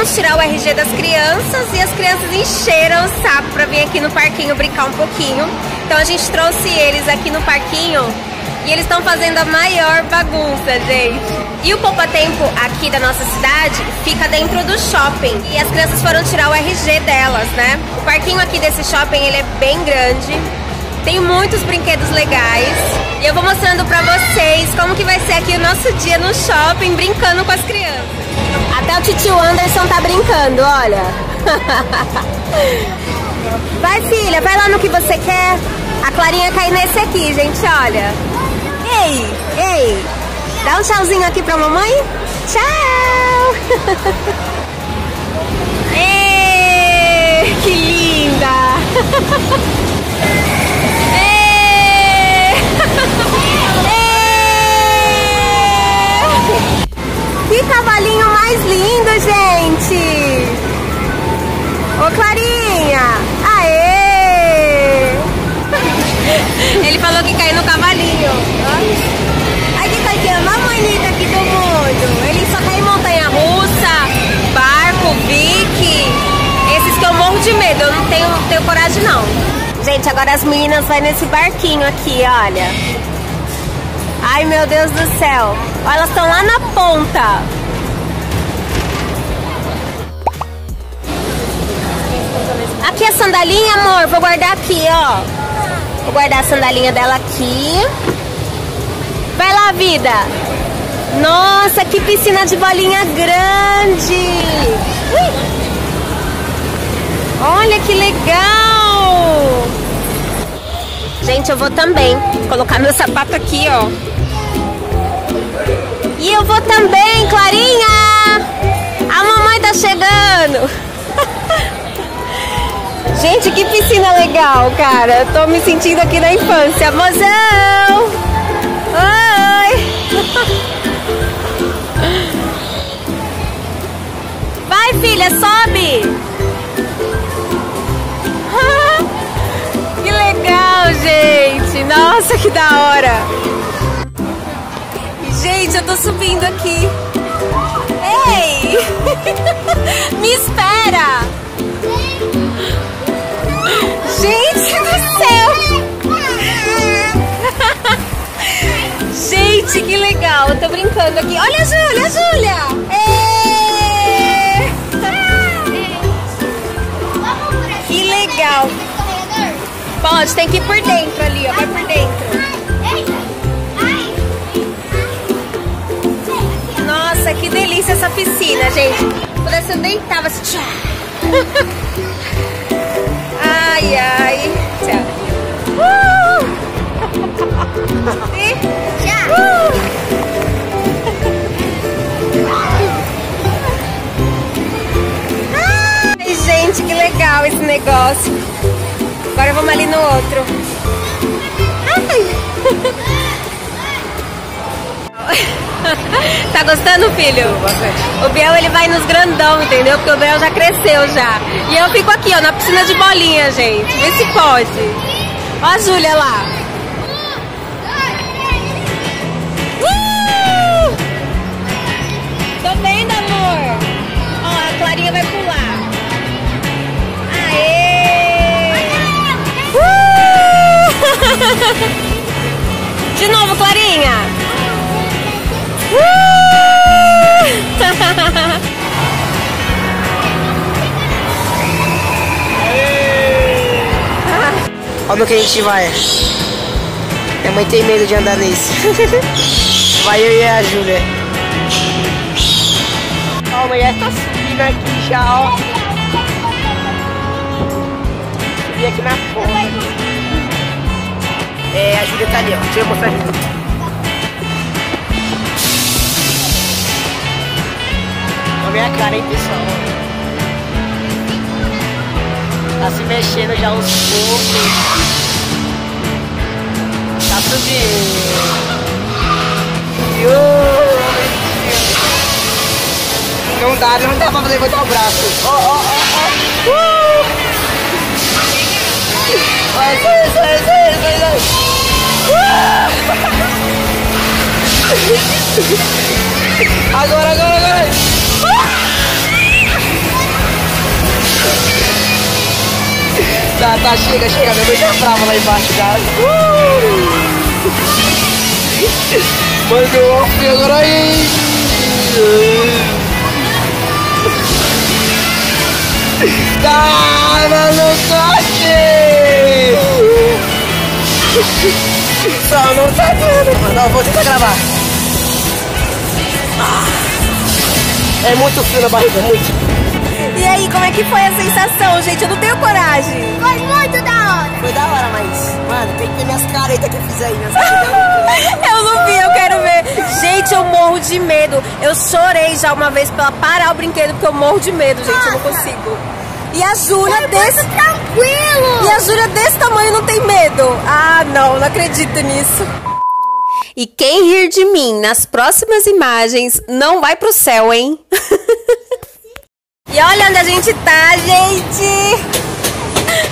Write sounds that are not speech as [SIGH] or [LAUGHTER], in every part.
Viemos tirar o RG das crianças e as crianças encheram o saco pra vir aqui no parquinho brincar um pouquinho. Então a gente trouxe eles aqui no parquinho e eles estão fazendo a maior bagunça, gente. E o Poupa Tempo aqui da nossa cidade fica dentro do shopping. E as crianças foram tirar o RG delas, né? O parquinho aqui desse shopping, ele é bem grande. Tem muitos brinquedos legais. E eu vou mostrando pra vocês como que vai ser aqui o nosso dia no shopping, brincando com as crianças. Até o tio Anderson tá brincando, olha. [LAUGHS] Vai, filha, vai lá no que você quer. A Clarinha cai nesse aqui, gente, olha. Ei, ei. Dá um tchauzinho aqui pra mamãe. Tchau. [LAUGHS] mais lindo, gente! Ô, Clarinha! Aê! [LAUGHS] Ele falou que caiu no cavalinho. Ai, que coisinha mais bonita aqui do mundo. Ele só cai em montanha-russa, barco, Vicky. Esses que eu morro de medo, eu não tenho, tenho coragem não. Gente, agora as meninas vão nesse barquinho aqui, olha. Ai, meu Deus do céu. Olha, elas estão lá na ponta. Aqui a sandalinha, amor. Vou guardar aqui, ó. Vou guardar a sandalinha dela aqui. Vai lá, vida. Nossa, que piscina de bolinha grande. Olha que legal. Gente, eu vou também colocar meu sapato aqui, ó. E eu vou também, Clarinha! A mamãe tá chegando! [LAUGHS] Gente, que piscina legal, cara! Eu tô me sentindo aqui na infância. Mozão! Oi! [LAUGHS] Vai, filha, sobe! [LAUGHS] Que legal, gente! Nossa, que da hora! Gente, eu tô subindo aqui. Ei! [LAUGHS] Me espera! Gente do céu! [LAUGHS] Gente, que legal! Eu tô brincando aqui. Olha a Júlia, a Júlia! Ei! Que legal! Pode, tem que ir por dentro ali, ó. Vai por dentro. Nossa, que delícia essa piscina, gente. Pudesse eu deitava assim. [LAUGHS] Tchau. Ai, ai. Tchau. Uh! E, [LAUGHS] uh! Ai, gente, que legal esse negócio. Agora vamos ali no outro. [LAUGHS] tá gostando, filho? O Biel ele vai nos grandão, entendeu? Porque o Biel já cresceu já. E eu fico aqui, ó, na piscina de bolinha, gente. Vê se pode. Ó a Júlia lá. Olha o que a gente vai. Minha mãe tem medo de andar nesse. [LAUGHS] Vai eu e a Júlia. Ó, a mulher tá subindo aqui já, ó. Subir aqui na ponta. É, a Júlia tá ali, ó. Deixa eu mostrar a Júlia. Minha cara, hein, pessoal. Tá se mexendo já aos poucos. Tá subindo. Não dá, não dá pra levantar o braço. Ó, ó, ó, ó. Uh! Vai, vai, vai, vai, vai, vai. Uh! [LAUGHS] Tá, tá, chega, chega. Minha mãe tá brava lá embaixo já. Uh! Mano, meu off agora aí. Tá, mano, corte! Só não tá vendo, mano. Ó, vou tentar gravar. É muito frio na barriga, muito. E aí, como é que foi a sensação, gente? Eu não tenho tem minhas caretas que eu fiz aí. Minhas caretas. [LAUGHS] Eu não vi, eu quero ver. Gente, eu morro de medo. Eu chorei já uma vez pra ela parar o brinquedo, porque eu morro de medo, gente. Eu não consigo. E a Júlia desse. Tranquilo. E a Júlia desse tamanho não tem medo. Ah, não, não acredito nisso. E quem rir de mim nas próximas imagens não vai pro céu, hein? [LAUGHS] e olha onde a gente tá, gente!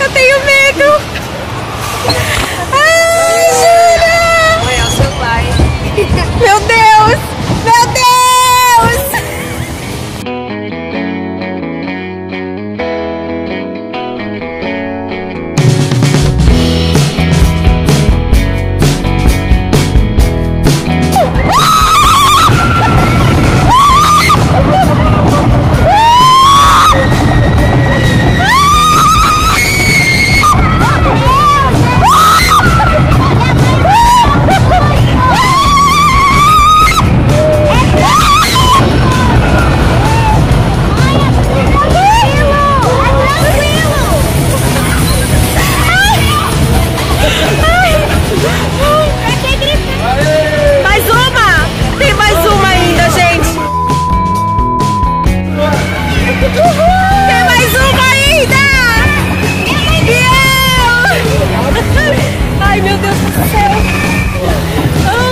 Eu tenho medo! Júlia! Mãe, é o celular, hein? Meu Deus! Meu Deus!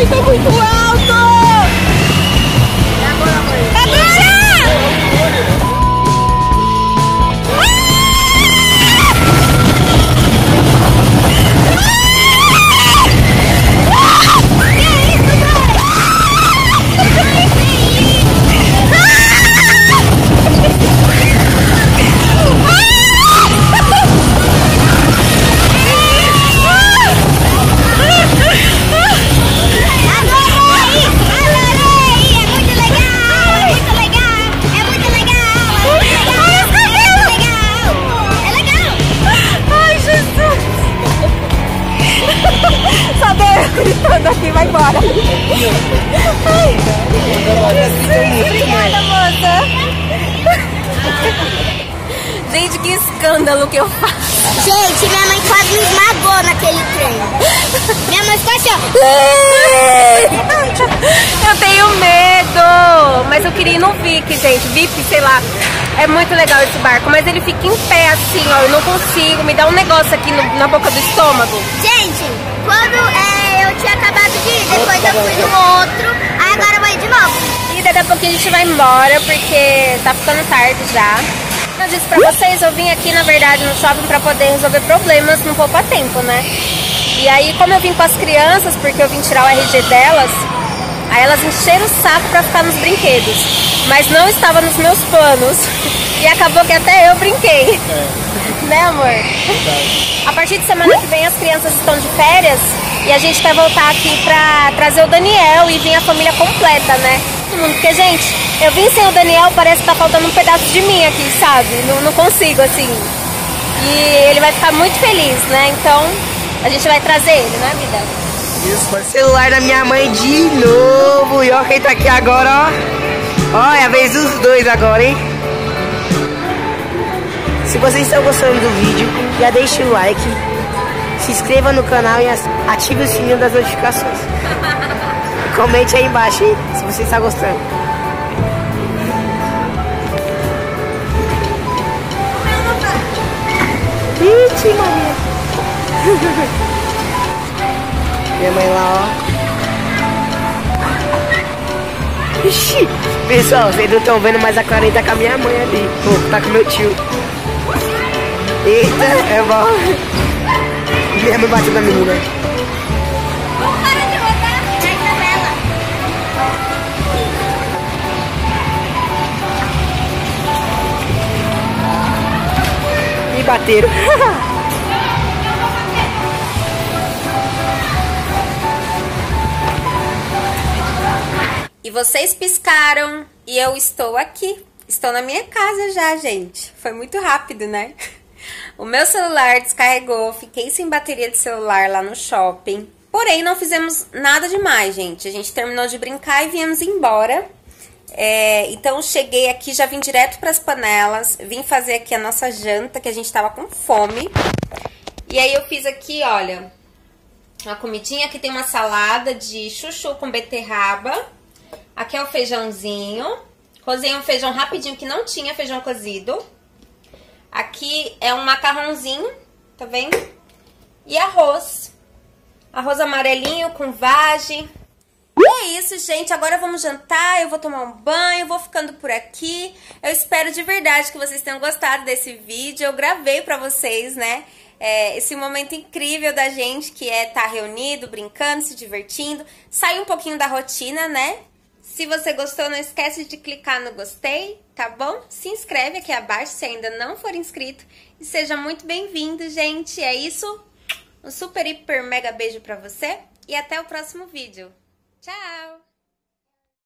Ai, tá muito alto! Aqui, vai embora. Ai, Obrigada, moça. Gente, que escândalo que eu faço. Gente, minha mãe quase me esmagou naquele trem. Minha mãe ficou assim. Eu tenho medo! Mas eu queria ir no VIP, gente. VIP, sei lá. É muito legal esse barco, mas ele fica em pé assim, ó. Eu não consigo. Me dá um negócio aqui no- na boca do estômago. Gente, quando é, eu tinha acabado de ir, depois eu fui no outro, aí agora eu vou ir de novo. E daqui a pouquinho a gente vai embora, porque tá ficando tarde já. Eu disse pra vocês, eu vim aqui, na verdade, no shopping pra poder resolver problemas no poupa tempo, né? E aí, como eu vim com as crianças, porque eu vim tirar o RG delas, aí elas encheram o saco pra ficar nos brinquedos. Mas não estava nos meus planos. [LAUGHS] E acabou que até eu brinquei. [LAUGHS] Né, amor? A partir de semana que vem as crianças estão de férias e a gente quer voltar aqui pra trazer o Daniel e vir a família completa, né? Todo mundo, porque, gente, eu vim sem o Daniel, parece que tá faltando um pedaço de mim aqui, sabe? Não, não consigo, assim. E ele vai ficar muito feliz, né? Então, a gente vai trazer ele, né, vida? Isso, mas celular da minha mãe de novo. E ó quem tá aqui agora, ó. Ó, é a vez dos dois agora, hein? Se vocês estão gostando do vídeo, já deixe o like, se inscreva no canal e ative o sininho das notificações. Comente aí embaixo, hein? Se você está gostando. Ixi, Maria. [LAUGHS] Minha mãe lá, ó. Ixi, pessoal, vocês não estão vendo, mas a Clara tá com a minha mãe ali. Pô, tá com meu tio. Eita, é bom. Guilherme bateu na menina. Não para de rodar, pega ela. E bateram. e vocês piscaram e eu estou aqui. Estou na minha casa já, gente. Foi muito rápido, né? O meu celular descarregou, fiquei sem bateria de celular lá no shopping. Porém, não fizemos nada demais, gente. A gente terminou de brincar e viemos embora. É, então, cheguei aqui, já vim direto para as panelas. Vim fazer aqui a nossa janta, que a gente tava com fome. E aí, eu fiz aqui, olha, uma comidinha. Aqui tem uma salada de chuchu com beterraba. Aqui é o feijãozinho. Cozinhei um feijão rapidinho, que não tinha feijão cozido. Aqui é um macarrãozinho, tá vendo? E arroz. Arroz amarelinho com vagem. E é isso, gente. Agora vamos jantar, eu vou tomar um banho, vou ficando por aqui. Eu espero de verdade que vocês tenham gostado desse vídeo. Eu gravei pra vocês, né? É, esse momento incrível da gente, que é estar tá reunido, brincando, se divertindo. Sair um pouquinho da rotina, né? Se você gostou, não esquece de clicar no gostei, tá bom? Se inscreve aqui abaixo se ainda não for inscrito. E seja muito bem-vindo, gente. É isso. Um super, hiper, mega beijo pra você. E até o próximo vídeo. Tchau!